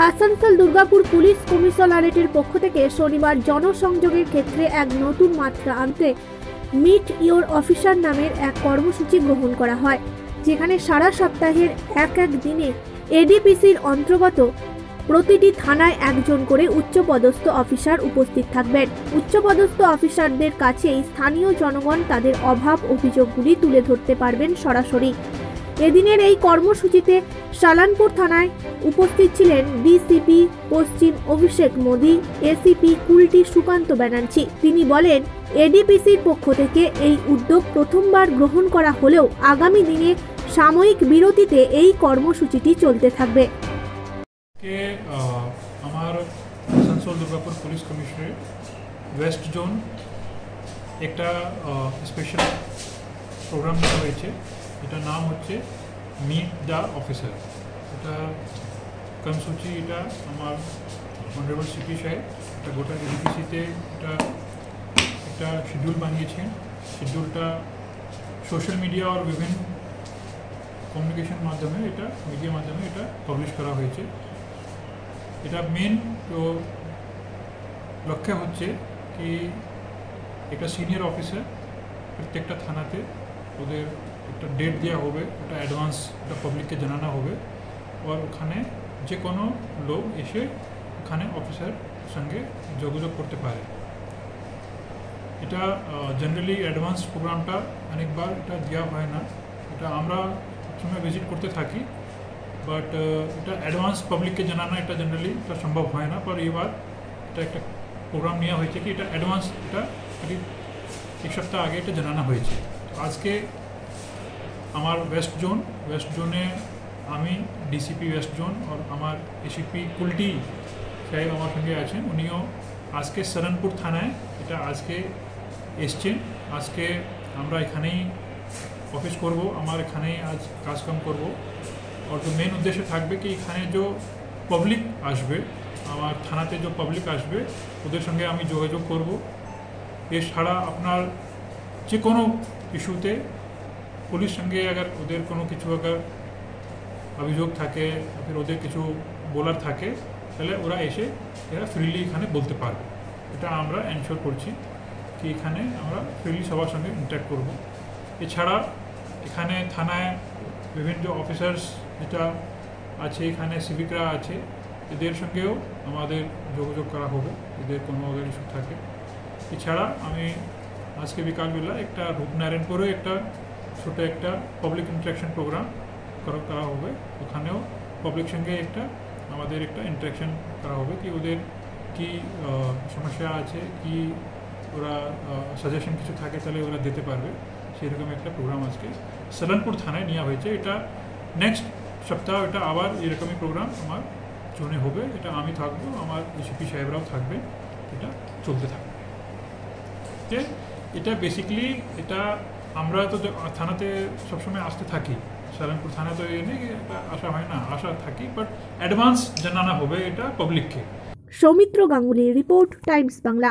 Asansol Durgapur police কমিশনারেটের পক্ষ থেকে শনিবার জনসংযোগের ক্ষেত্রে এক নতুন মাত্রা আনতে মিট ইওর অফিসার নামের এক কর্মসূচি গ্রহণ করা হয়, যেখানে সারা সপ্তাহের এক এক দিনে এডিপিসির অন্তর্গত প্রতিটি থানায় একজন করে উচ্চপদস্থ অফিসার উপস্থিত থাকবেন। উচ্চপদস্থ অফিসারদের কাছেই স্থানীয় জনগণ তাদের অভাব অভিযোগগুলি তুলে ধরতে পারবেন সরাসরি। এদিনের এই কর্মসূচিতে সালানপুর থানায় উপস্থিত ছিলেন ডিসিপি পশ্চিম অভিষেক মোদি এসিপি কুলটি সুকান্ত ব্যানার্জি। তিনি বলেন এডিপিসির পক্ষ থেকে এই উদ্যোগ প্রথমবার গ্রহণ করা হলেও আগামী দিনে সাময়িক বিরতিতে এই কর্মসূচিটি চলতে থাকবে। আমার Asansol Durgapur police commissionerate west zone একটা স্পেশাল প্রোগ্রাম হয়েছে। এটার নাম হচ্ছে মিট দ্য অফিসার এটা কর্মসূচি এটা আমার অনারেবল সিপি সাহেব এটা গোটা এডিপিসিতে এটা একটা শিডিউল বানিয়েছেন শিডিউলটা সোশ্যাল মিডিয়া আর বিভিন্ন কমিউনিকেশন মাধ্যমে এটা মিডিয়ার মাধ্যমে এটা পাবলিশ করা হয়েছে এটা মেন তো লক্ষ্য হচ্ছে কি একটা সিনিয়র অফিসার প্রত্যেকটা থানাতে ওদের একটা ডেট দেওয়া হবে ওটা অ্যাডভান্স ওটা পাবলিককে জানানো হবে। আর ওখানে যে কোনো লোক এসে ওখানে অফিসার সঙ্গে যোগাযোগ করতে পারে। এটা জেনারেলি অ্যাডভান্স প্রোগ্রামটা অনেকবার এটা দেওয়া হয় না। এটা আমরা সবসময় ভিজিট করতে থাকি। বাট এটা অ্যাডভান্স পাবলিককে জানানো এটা জেনারেলি এটা সম্ভব হয় না। পর এবার এটা একটা প্রোগ্রাম নেওয়া হয়েছে কি, এটা অ্যাডভান্স এটা এক সপ্তাহ আগে এটা জানানো হয়েছে। आज के हमारे वेस्ट जोन वेस्ट जोने हमें डिसिपि वेस्ट जोन और हमार एसिपी कुलटी सहेब हमारे संगे आनी आज के शरणपुर थाना ये आज के एस आज के हमारे एखने अफिस करब हमारे आज क्षकाम करब और तो मेन उद्देश्य थकबे कि ये जो पब्लिक आसार थाना जो पब्लिक आसर संगे हमें जोाजोग करब ये छाड़ा अपनारेको ইস্যুতে পুলিশ সঙ্গে আগার ওদের কোনো কিছু আগার অভিযোগ থাকে ফির ওদের কিছু বলার থাকে তাহলে ওরা এসে এরা ফ্রিলি এখানে বলতে পারবে এটা আমরা এনশোর করছি কি এখানে আমরা ফ্রিলি সবার সঙ্গে ইন্টারাক্ট করব এছাড়া এখানে থানায় বিভিন্ন অফিসার্স যেটা আছে এখানে সিভিকরা আছে এদের সঙ্গেও আমাদের যোগাযোগ করা হবে এদের কোনো আগে ইস্যু থাকে এছাড়া আমি আজকে বিকালবেলা একটা রূপনারায়ণপুরে একটা ছোটো একটা পাবলিক ইন্টারাকশন প্রোগ্রাম করা করা হবে ওখানেও পাবলিক সঙ্গে একটা আমাদের একটা ইন্টারাকশন করা হবে কি ওদের কি আহ, সমস্যা আছে কি ওরা সাজেশন কিছু থাকে তাহলে ওরা দিতে পারবে সেরকম একটা প্রোগ্রাম আজকে সলনপুর থানায় নেওয়া হয়েছে এটা নেক্সট সপ্তাহ এটা আবার এরকমই প্রোগ্রাম আমার জোনে হবে এটা আমি থাকবো আমার এসিপি সাহেবরাও থাকবে এটা চলতে থাকবে যে এটা বেসিক্যালি এটা আমরা তো থানাতে সবসময় আসতে থাকি। সারানপুর থানা তো এই এটা আসা হয় না আশা থাকি বাট অ্যাডভান্স জানানো হবে, এটা পাবলিককে সৌমিত্র গাঙ্গুলি রিপোর্ট, টাইমস বাংলা।